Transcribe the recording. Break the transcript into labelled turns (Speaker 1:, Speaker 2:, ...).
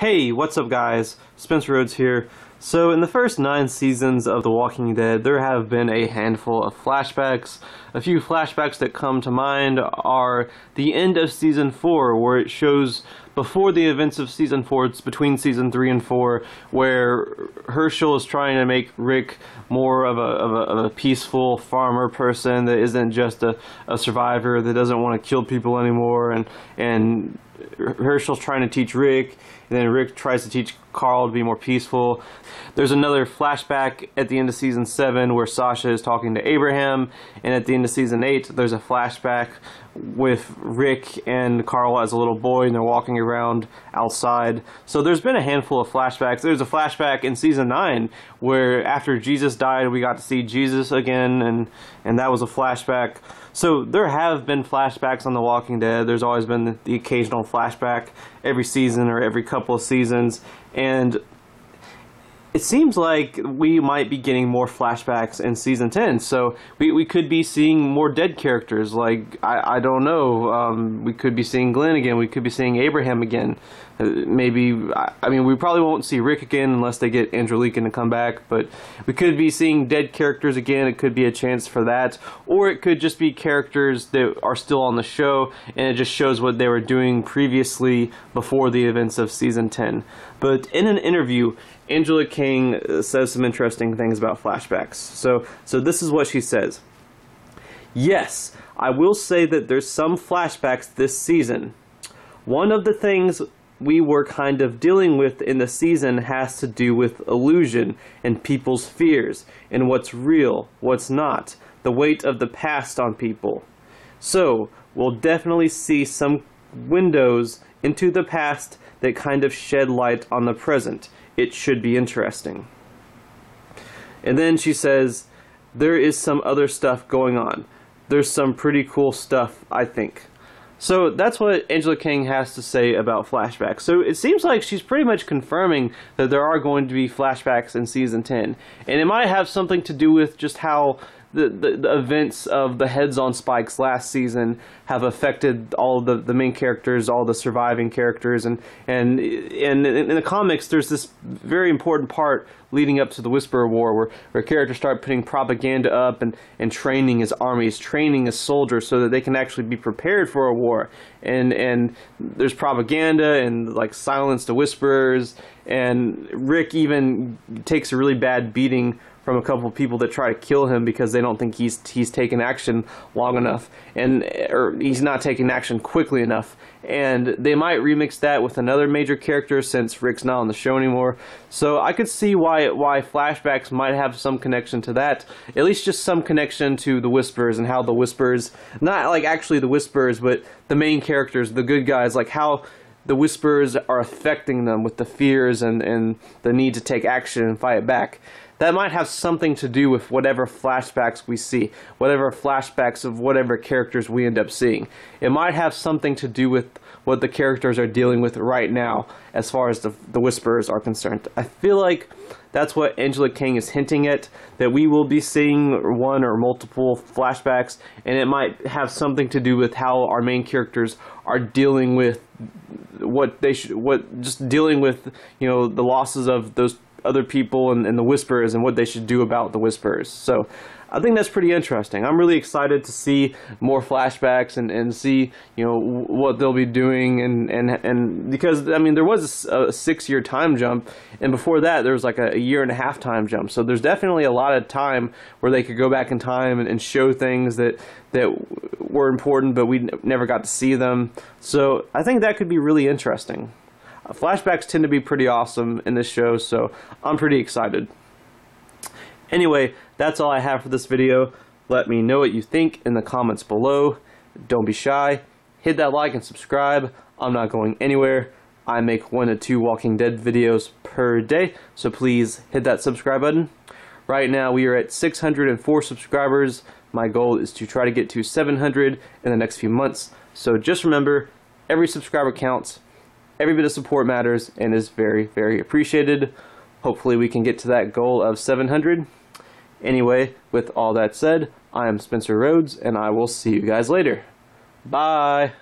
Speaker 1: Hey, what's up guys? Spencer Rhodes here. So in the first nine seasons of The Walking Dead, there have been a handful of flashbacks. A few flashbacks that come to mind are the end of season four, where it shows before the events of season four, it's between season three and four, where Hershel is trying to make Rick more of a, of a, of a peaceful farmer person that isn't just a, a survivor that doesn't want to kill people anymore, and and Hershel's trying to teach Rick, and then Rick tries to teach Carl to be more peaceful. There's another flashback at the end of season 7 where Sasha is talking to Abraham, and at the end of season 8, there's a flashback with Rick and Carl as a little boy, and they're walking around outside. So there's been a handful of flashbacks. There's a flashback in season 9 where after Jesus died, we got to see Jesus again, and, and that was a flashback. So there have been flashbacks on The Walking Dead. There's always been the, the occasional flashback every season or every couple of seasons. And it seems like we might be getting more flashbacks in season 10 so we, we could be seeing more dead characters like i, I don't know um, we could be seeing glenn again we could be seeing abraham again. Uh, maybe I, I, mean we probably won't see rick again unless they get Andrew Angelica to come back but we could be seeing dead characters again it could be a chance for that. Or it could just be characters that are still on the show and it just shows what they were doing previously before the events of season 10 but in an interview Angela Kang uh, says some interesting things about flashbacks. So, so this is what she says. Yes, I will say that there's some flashbacks this season. One of the things we were kind of dealing with in the season has to do with illusion and people's fears and what's real, what's not, the weight of the past on people. So, we'll definitely see some windows into the past that kind of shed light on the present it should be interesting. And then she says, there is some other stuff going on. There's some pretty cool stuff, I think. So that's what Angela Kang has to say about flashbacks. So it seems like she's pretty much confirming that there are going to be flashbacks in season 10. And it might have something to do with just how the, the, the, events of the heads on spikes last season have affected all the, the main characters, all the surviving characters, and and and in the comics, there's this very important part leading up to the Whisperer War where, where characters start putting propaganda up and, and training as armies, training as soldiers so that they can actually be prepared for a war. And and there's propaganda and like silence the whisperers and Rick even takes a really bad beating from a couple of people that try to kill him because they don't think he's he's taken action long enough and or he's not taking action quickly enough. And they might remix that with another major character since Rick's not on the show anymore. So I could see why why flashbacks might have some connection to that. At least just some connection to the whispers and how the whispers not like actually the whispers but the main characters the good guys like how the whispers are affecting them with the fears and, and the need to take action and fight back that might have something to do with whatever flashbacks we see, whatever flashbacks of whatever characters we end up seeing. It might have something to do with what the characters are dealing with right now as far as the, the Whisperers are concerned. I feel like that's what Angela Kang is hinting at, that we will be seeing one or multiple flashbacks, and it might have something to do with how our main characters are dealing with what they should, what just dealing with, you know, the losses of those other people and, and the Whisperers and what they should do about the Whisperers. So I think that's pretty interesting. I'm really excited to see more flashbacks and, and see you know what they'll be doing and and and because I mean there was a, a six year time jump and before that there was like a, a, year and a half time jump. So there's definitely a lot of time where they could go back in time and, and show things that that were important but we never got to see them. So I think that could be really interesting. Uh, flashbacks tend to be pretty awesome in this show, so I'm pretty excited. Anyway, that's all I have for this video. Let me know what you think in the comments below. Don't be shy. Hit that like and subscribe. I'm not going anywhere. I make one to two Walking Dead videos per day, so please hit that subscribe button. Right now we are at 604 subscribers. My goal is to try to get to 700 in the next few months. So just remember, every subscriber counts. Every bit of support matters and is very, very appreciated. Hopefully we can get to that goal of 700. Anyway, with all that said, I am Spencer Rhodes, and I will see you guys later. Bye!